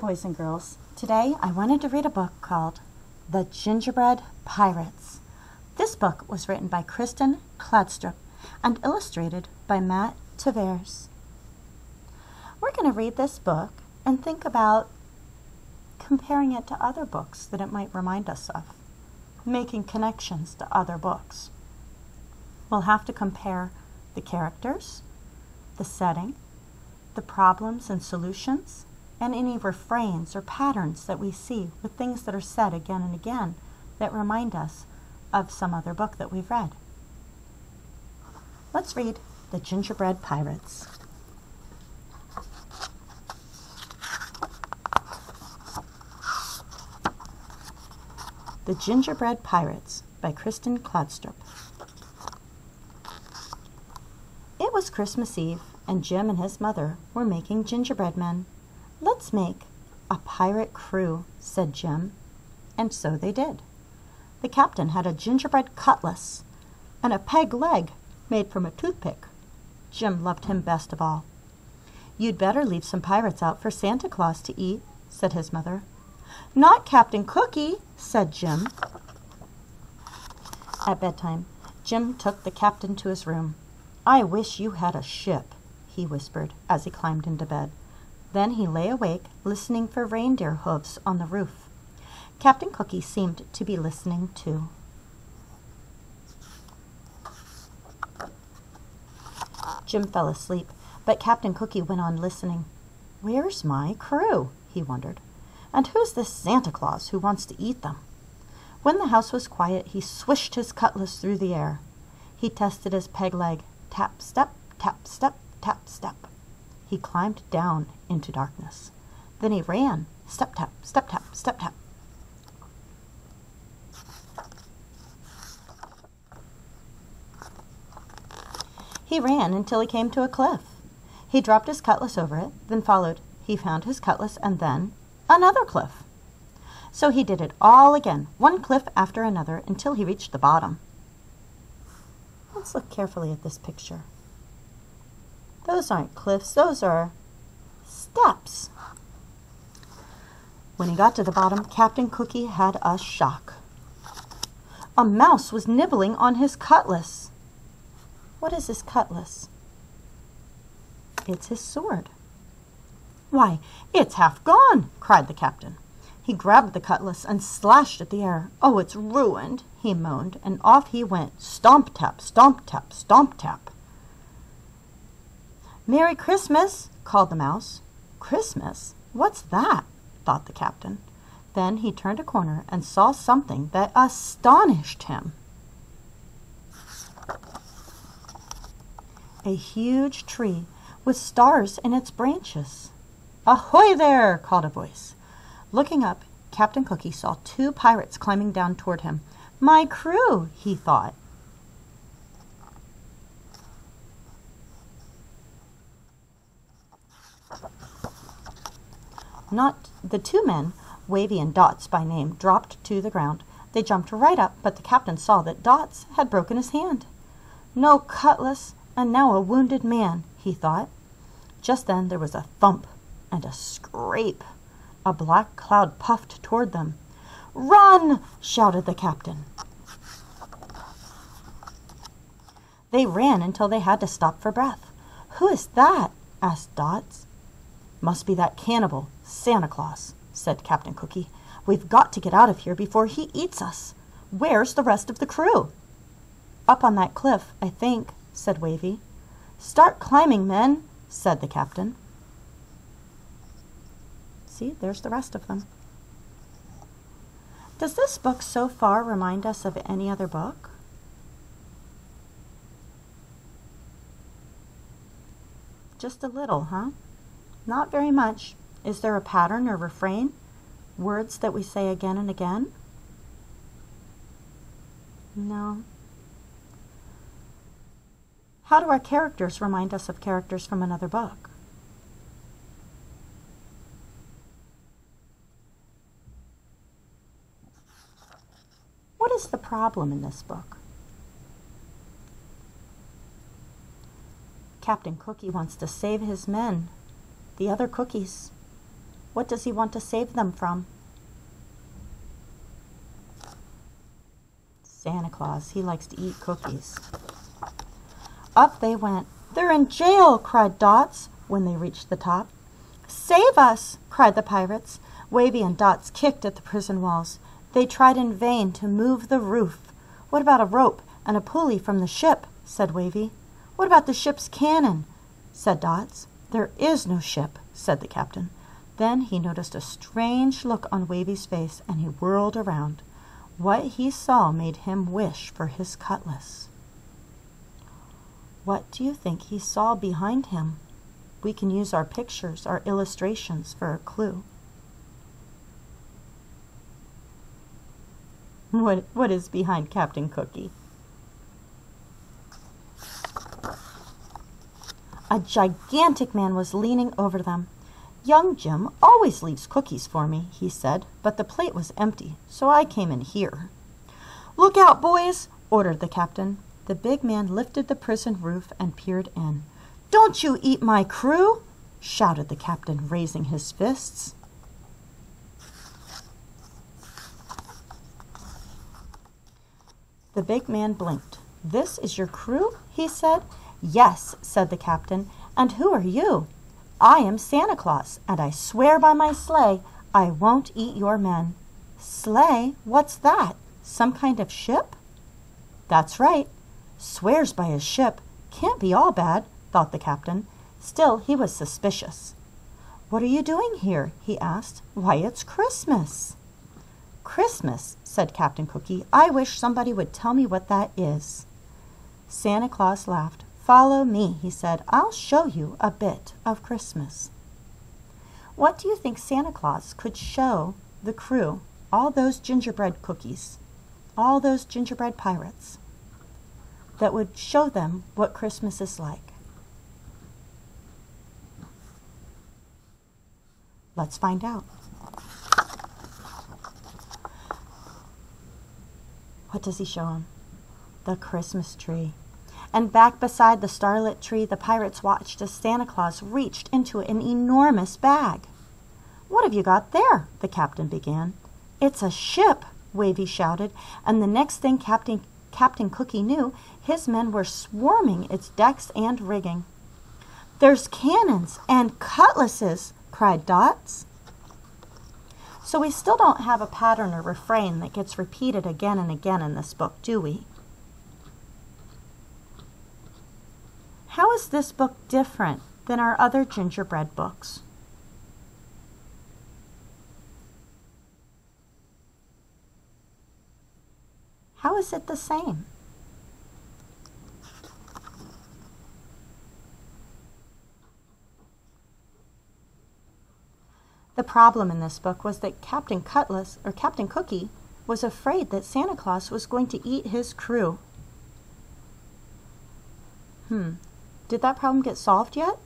boys and girls. Today I wanted to read a book called The Gingerbread Pirates. This book was written by Kristin Kladstrup and illustrated by Matt Tavares. We're going to read this book and think about comparing it to other books that it might remind us of, making connections to other books. We'll have to compare the characters, the setting, the problems and solutions, and any refrains or patterns that we see with things that are said again and again that remind us of some other book that we've read. Let's read The Gingerbread Pirates. The Gingerbread Pirates by Kristin Kladstrup. It was Christmas Eve, and Jim and his mother were making gingerbread men. Let's make a pirate crew, said Jim. And so they did. The captain had a gingerbread cutlass and a peg leg made from a toothpick. Jim loved him best of all. You'd better leave some pirates out for Santa Claus to eat, said his mother. Not Captain Cookie, said Jim. At bedtime, Jim took the captain to his room. I wish you had a ship, he whispered as he climbed into bed. Then he lay awake, listening for reindeer hoofs on the roof. Captain Cookie seemed to be listening too. Jim fell asleep, but Captain Cookie went on listening. Where's my crew? he wondered. And who's this Santa Claus who wants to eat them? When the house was quiet, he swished his cutlass through the air. He tested his peg leg. Tap, step, tap, step, tap, step. He climbed down into darkness. Then he ran. Step tap, step tap, step tap. He ran until he came to a cliff. He dropped his cutlass over it, then followed. He found his cutlass and then another cliff. So he did it all again, one cliff after another, until he reached the bottom. Let's look carefully at this picture. Those aren't cliffs, those are steps. When he got to the bottom, Captain Cookie had a shock. A mouse was nibbling on his cutlass. What is his cutlass? It's his sword. Why, it's half gone, cried the captain. He grabbed the cutlass and slashed at the air. Oh, it's ruined, he moaned, and off he went. Stomp tap, stomp tap, stomp tap. Merry Christmas, called the mouse. Christmas? What's that? thought the captain. Then he turned a corner and saw something that astonished him. A huge tree with stars in its branches. Ahoy there! called a voice. Looking up, Captain Cookie saw two pirates climbing down toward him. My crew, he thought. Not the two men, Wavy and Dots by name, dropped to the ground. They jumped right up, but the captain saw that Dots had broken his hand. No cutlass, and now a wounded man, he thought. Just then there was a thump and a scrape. A black cloud puffed toward them. Run! shouted the captain. They ran until they had to stop for breath. Who is that? asked Dots. Must be that cannibal, Santa Claus, said Captain Cookie. We've got to get out of here before he eats us. Where's the rest of the crew? Up on that cliff, I think, said Wavy. Start climbing, men, said the captain. See, there's the rest of them. Does this book so far remind us of any other book? Just a little, huh? Not very much. Is there a pattern or refrain? Words that we say again and again? No. How do our characters remind us of characters from another book? What is the problem in this book? Captain Cookie wants to save his men the other cookies. What does he want to save them from? Santa Claus, he likes to eat cookies. Up they went. They're in jail, cried Dots when they reached the top. Save us, cried the pirates. Wavy and Dots kicked at the prison walls. They tried in vain to move the roof. What about a rope and a pulley from the ship? said Wavy. What about the ship's cannon? said Dots. There is no ship, said the captain. Then he noticed a strange look on Wavy's face and he whirled around. What he saw made him wish for his cutlass. What do you think he saw behind him? We can use our pictures, our illustrations for a clue. What, what is behind Captain Cookie? A gigantic man was leaning over them. Young Jim always leaves cookies for me, he said, but the plate was empty, so I came in here. Look out, boys, ordered the captain. The big man lifted the prison roof and peered in. Don't you eat my crew, shouted the captain, raising his fists. The big man blinked. This is your crew? he said. Yes, said the captain. And who are you? I am Santa Claus, and I swear by my sleigh I won't eat your men. Sleigh? What's that? Some kind of ship? That's right. Swears by his ship. Can't be all bad, thought the captain. Still, he was suspicious. What are you doing here? he asked. Why, it's Christmas. Christmas, said Captain Cookie. I wish somebody would tell me what that is. Santa Claus laughed. Follow me, he said. I'll show you a bit of Christmas. What do you think Santa Claus could show the crew, all those gingerbread cookies, all those gingerbread pirates, that would show them what Christmas is like? Let's find out. What does he show them? The Christmas tree. And back beside the starlit tree, the pirates watched as Santa Claus reached into an enormous bag. What have you got there? the captain began. It's a ship, Wavy shouted, and the next thing Captain, Captain Cookie knew, his men were swarming its decks and rigging. There's cannons and cutlasses, cried Dots. So we still don't have a pattern or refrain that gets repeated again and again in this book, do we? How is this book different than our other gingerbread books? How is it the same? The problem in this book was that Captain Cutlass, or Captain Cookie, was afraid that Santa Claus was going to eat his crew. Hmm, did that problem get solved yet?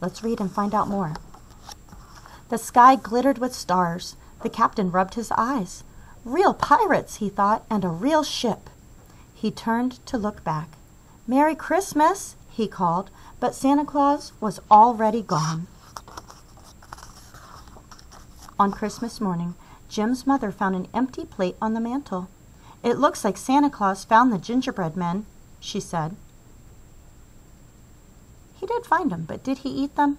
Let's read and find out more. The sky glittered with stars. The captain rubbed his eyes. Real pirates, he thought, and a real ship. He turned to look back. Merry Christmas, he called, but Santa Claus was already gone. On Christmas morning, Jim's mother found an empty plate on the mantel. It looks like Santa Claus found the gingerbread men, she said. He did find them, but did he eat them?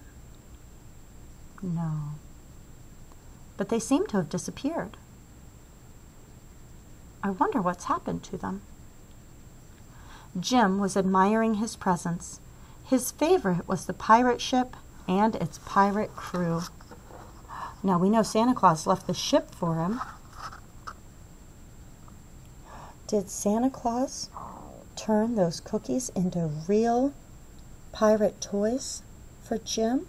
No. But they seem to have disappeared. I wonder what's happened to them. Jim was admiring his presents. His favorite was the pirate ship and its pirate crew. Now we know Santa Claus left the ship for him. Did Santa Claus turn those cookies into real pirate toys for Jim?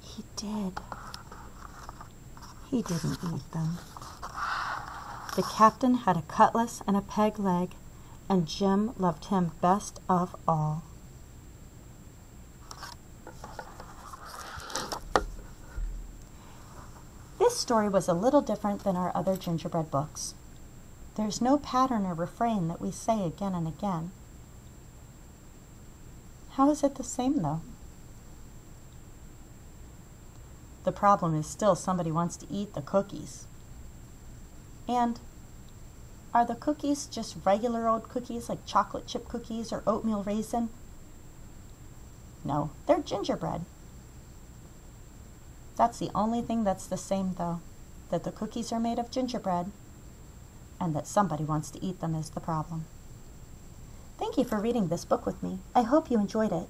He did. He didn't eat them. The captain had a cutlass and a peg leg, and Jim loved him best of all. This story was a little different than our other gingerbread books. There's no pattern or refrain that we say again and again. How is it the same, though? The problem is still somebody wants to eat the cookies. And are the cookies just regular old cookies like chocolate chip cookies or oatmeal raisin? No, they're gingerbread. That's the only thing that's the same, though that the cookies are made of gingerbread and that somebody wants to eat them is the problem. Thank you for reading this book with me. I hope you enjoyed it.